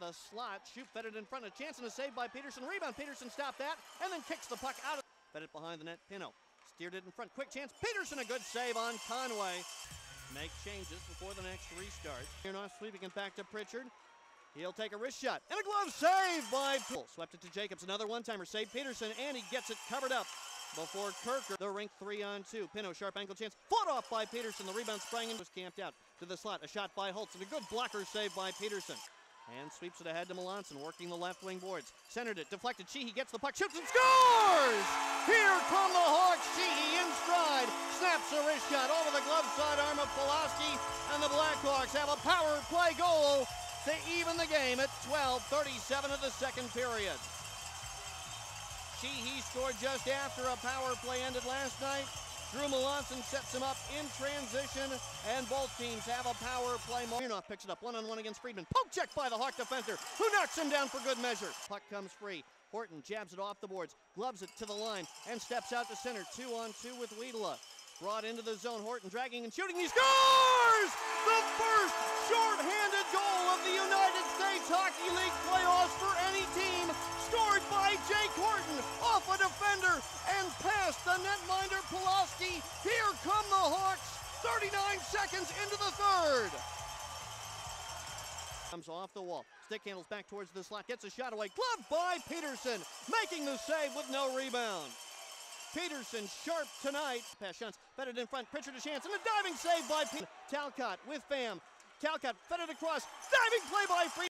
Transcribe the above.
the slot. Shoot fed it in front. A chance and a save by Petersen. Rebound. Petersen stopped that and then kicks the puck out. Of, fed it behind the net. Pino steered it in front. Quick chance. Petersen a good save on Conway. Make changes before the next restart. Here not sweeping it back to Pritchard. He'll take a wrist shot and a glove save by Poole. Swept it to Jacobs. Another one-timer. Save Petersen and he gets it covered up before Kirker. The rink three on two. Pino sharp ankle chance. Fought off by Petersen. The rebound sprang and was camped out to the slot. A shot by Holtz and a good blocker save by Petersen. And sweeps it ahead to Melanson, working the left wing boards. Centered it, deflected. Sheehy gets the puck, shoots and scores! Here come the Hawks. Sheehy in stride, snaps a wrist shot over the glove side arm of Pulaski, and the Blackhawks have a power play goal to even the game at 12:37 of the second period. Sheehy scored just after a power play ended last night. Drew Melanson sets him up in transition, and both teams have a power play. Mirnoff picks it up one on one against Friedman. Poke check by the Hawk defender, who knocks him down for good measure. Puck comes free. Horton jabs it off the boards, gloves it to the line, and steps out to center. Two on two with Wiedela. Brought into the zone. Horton dragging and shooting. He scores! The first short-handed goal of the United States Hockey League past the netminder Pulaski. Here come the Hawks. 39 seconds into the third. Comes off the wall. Stick handles back towards the slot. Gets a shot away. Glove by Petersen. Making the save with no rebound. Petersen sharp tonight. Pass shots. Fed it in front. Pritchard a chance. And a diving save by Petersen. Talcott with Fam. Talcott fed it across. Diving play by Free.